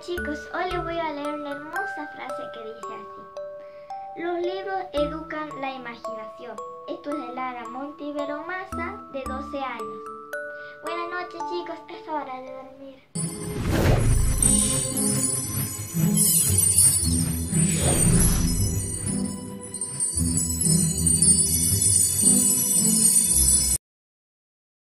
chicos, hoy les voy a leer una hermosa frase que dice así. Los libros educan la imaginación. Esto es de Lara Montivero Massa, de 12 años. Buenas noches chicos, es hora de dormir.